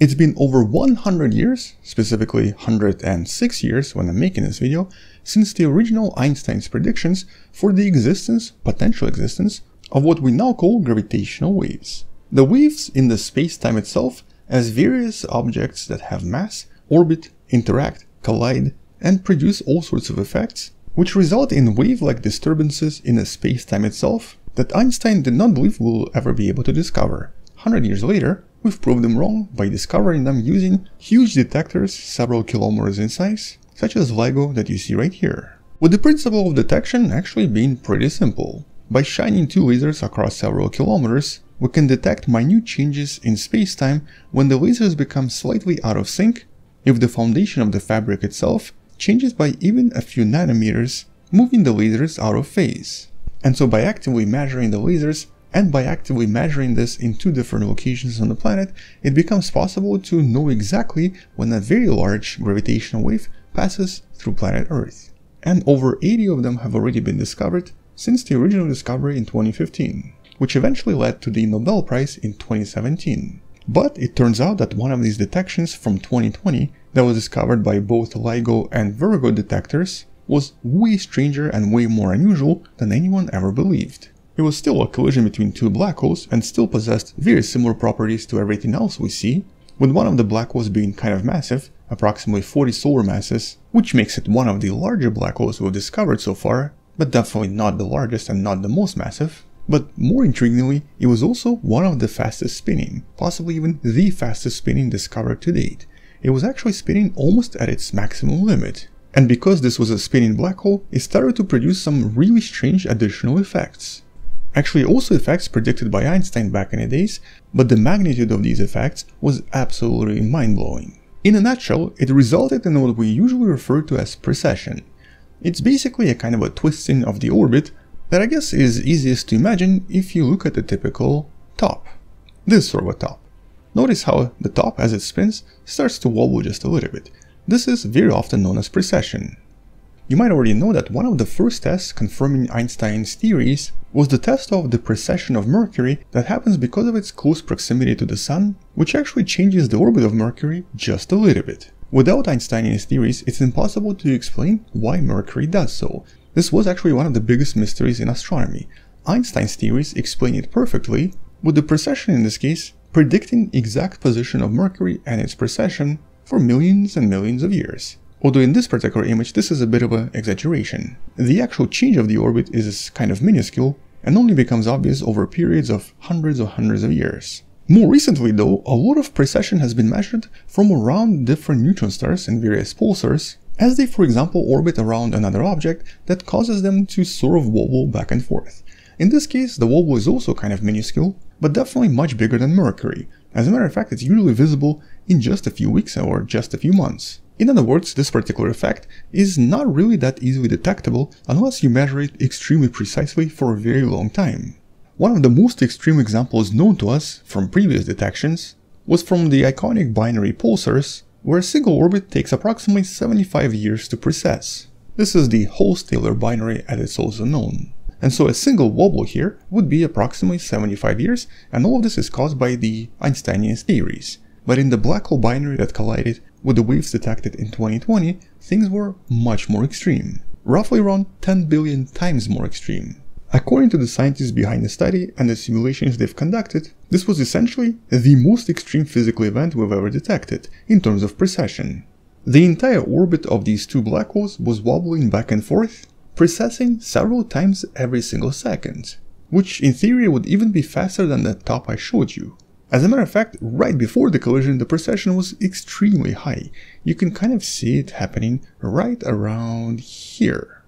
It's been over 100 years, specifically 106 years when I'm making this video, since the original Einstein's predictions for the existence, potential existence, of what we now call gravitational waves. The waves in the space-time itself as various objects that have mass, orbit, interact, collide, and produce all sorts of effects, which result in wave-like disturbances in the space-time itself that Einstein did not believe we'll ever be able to discover. 100 years later, We've proved them wrong by discovering them using huge detectors several kilometers in size, such as LIGO that you see right here. With the principle of detection actually being pretty simple. By shining two lasers across several kilometers, we can detect minute changes in space-time when the lasers become slightly out of sync, if the foundation of the fabric itself changes by even a few nanometers, moving the lasers out of phase. And so by actively measuring the lasers, and by actively measuring this in two different locations on the planet, it becomes possible to know exactly when a very large gravitational wave passes through planet Earth. And over 80 of them have already been discovered since the original discovery in 2015, which eventually led to the Nobel Prize in 2017. But it turns out that one of these detections from 2020 that was discovered by both LIGO and Virgo detectors was way stranger and way more unusual than anyone ever believed. It was still a collision between two black holes and still possessed very similar properties to everything else we see, with one of the black holes being kind of massive, approximately 40 solar masses, which makes it one of the larger black holes we've discovered so far, but definitely not the largest and not the most massive. But more intriguingly, it was also one of the fastest spinning, possibly even the fastest spinning discovered to date. It was actually spinning almost at its maximum limit. And because this was a spinning black hole, it started to produce some really strange additional effects. Actually also effects predicted by Einstein back in the days, but the magnitude of these effects was absolutely mind-blowing. In a nutshell, it resulted in what we usually refer to as precession. It's basically a kind of a twisting of the orbit that I guess is easiest to imagine if you look at the typical top. This sort of a top. Notice how the top as it spins starts to wobble just a little bit. This is very often known as precession. You might already know that one of the first tests confirming Einstein's theories was the test of the precession of Mercury that happens because of its close proximity to the Sun, which actually changes the orbit of Mercury just a little bit. Without Einstein's theories, it's impossible to explain why Mercury does so. This was actually one of the biggest mysteries in astronomy. Einstein's theories explain it perfectly, with the precession in this case predicting exact position of Mercury and its precession for millions and millions of years. Although in this particular image this is a bit of an exaggeration. The actual change of the orbit is kind of minuscule and only becomes obvious over periods of hundreds or hundreds of years. More recently though, a lot of precession has been measured from around different neutron stars and various pulsars, as they for example orbit around another object that causes them to sort of wobble back and forth. In this case, the wobble is also kind of minuscule, but definitely much bigger than Mercury. As a matter of fact, it's usually visible in just a few weeks or just a few months. In other words, this particular effect is not really that easily detectable unless you measure it extremely precisely for a very long time. One of the most extreme examples known to us from previous detections was from the iconic binary pulsars, where a single orbit takes approximately 75 years to precess. This is the Hulse-Taylor binary as it's also known. And so a single wobble here would be approximately 75 years, and all of this is caused by the Einsteinian theories. But in the black hole binary that collided with the waves detected in 2020, things were much more extreme, roughly around 10 billion times more extreme. According to the scientists behind the study and the simulations they've conducted, this was essentially the most extreme physical event we've ever detected in terms of precession. The entire orbit of these two black holes was wobbling back and forth, precessing several times every single second, which in theory would even be faster than the top I showed you. As a matter of fact, right before the collision, the precession was extremely high. You can kind of see it happening right around here.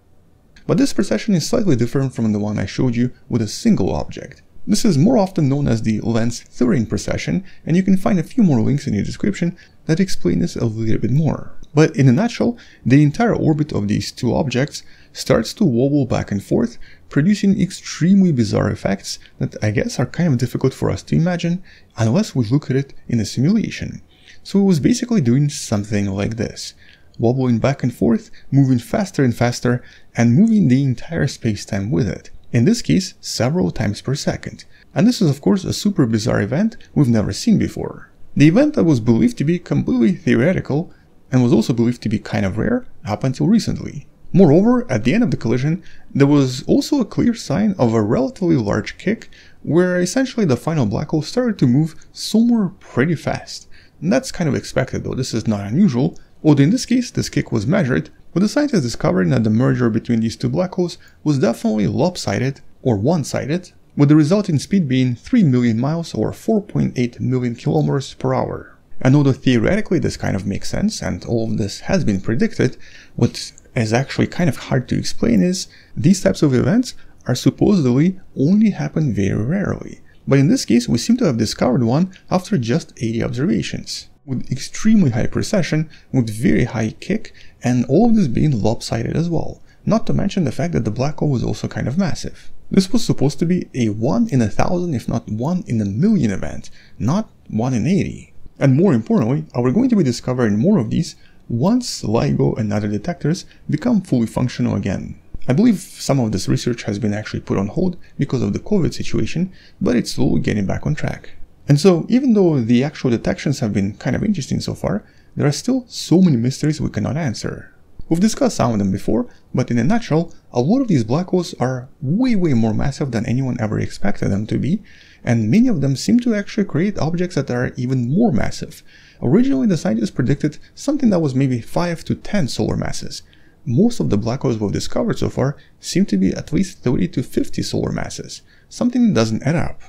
But this precession is slightly different from the one I showed you with a single object. This is more often known as the Lense-Thirring precession, and you can find a few more links in the description that explain this a little bit more. But in a nutshell, the entire orbit of these two objects starts to wobble back and forth, producing extremely bizarre effects that I guess are kind of difficult for us to imagine unless we look at it in a simulation. So it was basically doing something like this, wobbling back and forth, moving faster and faster, and moving the entire spacetime with it, in this case several times per second. And this is of course a super bizarre event we've never seen before. The event that was believed to be completely theoretical and was also believed to be kind of rare up until recently. Moreover, at the end of the collision, there was also a clear sign of a relatively large kick where essentially the final black hole started to move somewhere pretty fast. And that's kind of expected though, this is not unusual, although in this case this kick was measured, with the scientists discovering that the merger between these two black holes was definitely lopsided or one-sided, with the resulting speed being 3 million miles or 4.8 million kilometers per hour. And although theoretically this kind of makes sense and all of this has been predicted, what is actually kind of hard to explain is these types of events are supposedly only happen very rarely. But in this case, we seem to have discovered one after just 80 observations, with extremely high precession, with very high kick, and all of this being lopsided as well, not to mention the fact that the black hole was also kind of massive. This was supposed to be a 1 in a thousand if not 1 in a million event, not 1 in 80. And more importantly, we're going to be discovering more of these once LIGO and other detectors become fully functional again. I believe some of this research has been actually put on hold because of the COVID situation, but it's slowly getting back on track. And so, even though the actual detections have been kind of interesting so far, there are still so many mysteries we cannot answer. We've discussed some of them before, but in a nutshell, a lot of these black holes are way way more massive than anyone ever expected them to be, and many of them seem to actually create objects that are even more massive. Originally, the scientists predicted something that was maybe 5 to 10 solar masses, most of the black holes we've discovered so far seem to be at least 30 to 50 solar masses, something that doesn't add up.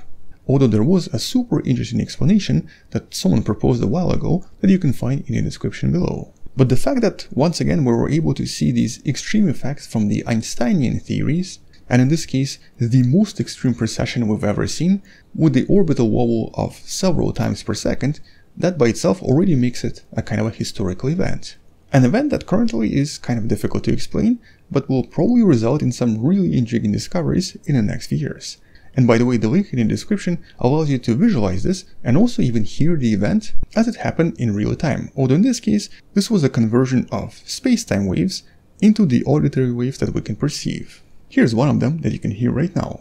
Although there was a super interesting explanation that someone proposed a while ago that you can find in the description below. But the fact that once again we were able to see these extreme effects from the Einsteinian theories, and in this case the most extreme precession we've ever seen, with the orbital wobble of several times per second, that by itself already makes it a kind of a historical event. An event that currently is kind of difficult to explain, but will probably result in some really intriguing discoveries in the next few years. And by the way, the link in the description allows you to visualize this and also even hear the event as it happened in real time, although in this case, this was a conversion of space-time waves into the auditory waves that we can perceive. Here's one of them that you can hear right now.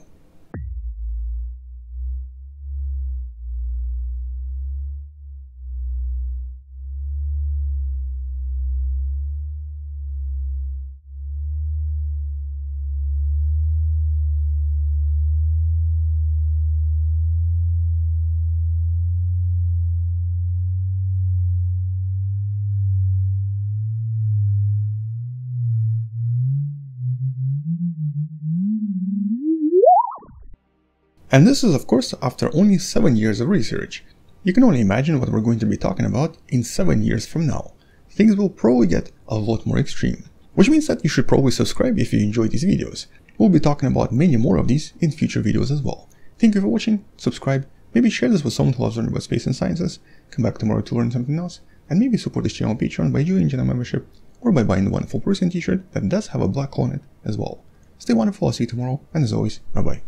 And this is of course after only 7 years of research. You can only imagine what we're going to be talking about in 7 years from now. Things will probably get a lot more extreme. Which means that you should probably subscribe if you enjoy these videos. We'll be talking about many more of these in future videos as well. Thank you for watching, subscribe, maybe share this with someone who loves learning about space and sciences, come back tomorrow to learn something else, and maybe support this channel on Patreon by joining channel membership or by buying the Wonderful Person t-shirt that does have a black on it as well. Stay wonderful, I'll see you tomorrow, and as always, bye bye.